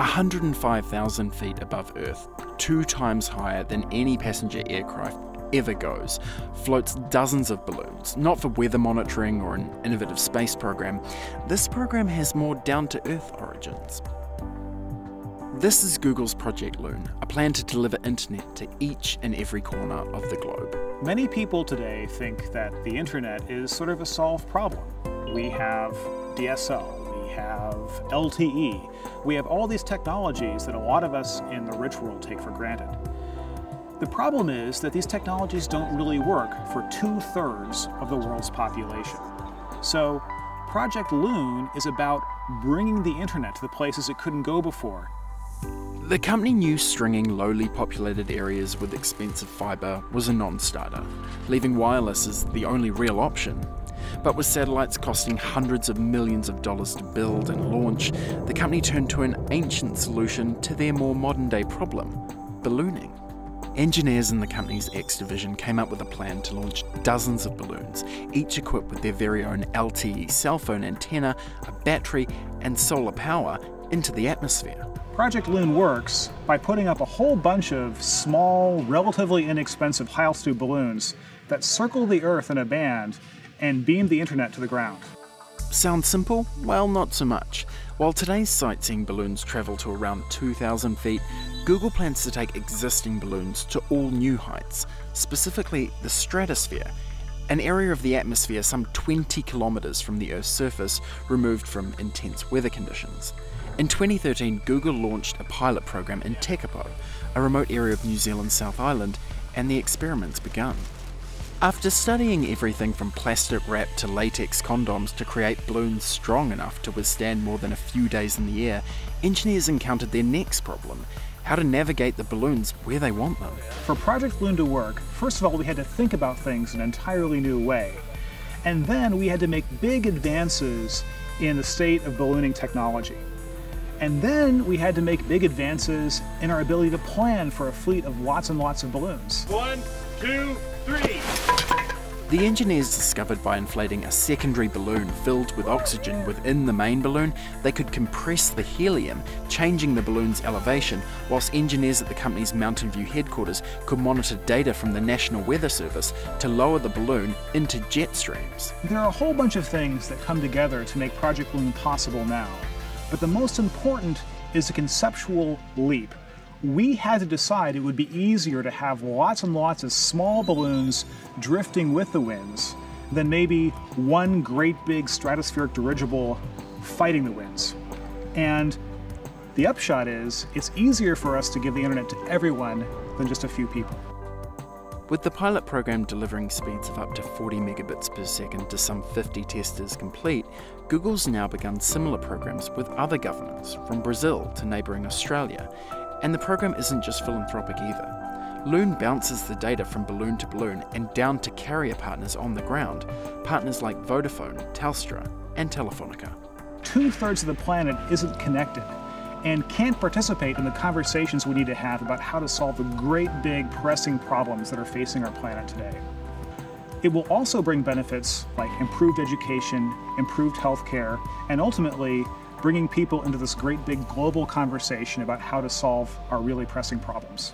105,000 feet above Earth, two times higher than any passenger aircraft ever goes, floats dozens of balloons, not for weather monitoring or an innovative space program. This program has more down to earth origins. This is Google's Project Loon, a plan to deliver internet to each and every corner of the globe. Many people today think that the internet is sort of a solved problem. We have DSL, have LTE, we have all these technologies that a lot of us in the rich world take for granted. The problem is that these technologies don't really work for two-thirds of the world's population. So Project Loon is about bringing the internet to the places it couldn't go before the company knew stringing lowly populated areas with expensive fibre was a non starter, leaving wireless as the only real option. But with satellites costing hundreds of millions of dollars to build and launch, the company turned to an ancient solution to their more modern day problem ballooning. Engineers in the company's X division came up with a plan to launch dozens of balloons, each equipped with their very own LTE cell phone antenna, a battery, and solar power, into the atmosphere. Project Loon works by putting up a whole bunch of small, relatively inexpensive altitude balloons that circle the Earth in a band and beam the internet to the ground. Sounds simple? Well, not so much. While today's sightseeing balloons travel to around 2,000 feet, Google plans to take existing balloons to all new heights, specifically the stratosphere, an area of the atmosphere some 20 kilometres from the Earth's surface removed from intense weather conditions. In 2013, Google launched a pilot program in Tekapo, a remote area of New Zealand's South Island, and the experiments began. After studying everything from plastic wrap to latex condoms to create balloons strong enough to withstand more than a few days in the air, engineers encountered their next problem how to navigate the balloons where they want them. For Project Loon to work, first of all, we had to think about things in an entirely new way. And then we had to make big advances in the state of ballooning technology. And then we had to make big advances in our ability to plan for a fleet of lots and lots of balloons. One, two, three. The engineers discovered by inflating a secondary balloon filled with oxygen within the main balloon, they could compress the helium, changing the balloon's elevation, whilst engineers at the company's Mountain View headquarters could monitor data from the National Weather Service to lower the balloon into jet streams. There are a whole bunch of things that come together to make Project Loon possible now. But the most important is a conceptual leap. We had to decide it would be easier to have lots and lots of small balloons drifting with the winds than maybe one great big stratospheric dirigible fighting the winds. And the upshot is, it's easier for us to give the internet to everyone than just a few people. With the pilot program delivering speeds of up to 40 megabits per second to some 50 testers complete, Google's now begun similar programs with other governments, from Brazil to neighbouring Australia. And the program isn't just philanthropic either. Loon bounces the data from balloon to balloon and down to carrier partners on the ground, partners like Vodafone, Telstra, and Telefonica. Two thirds of the planet isn't connected and can't participate in the conversations we need to have about how to solve the great big pressing problems that are facing our planet today. It will also bring benefits like improved education, improved healthcare, and ultimately bringing people into this great big global conversation about how to solve our really pressing problems.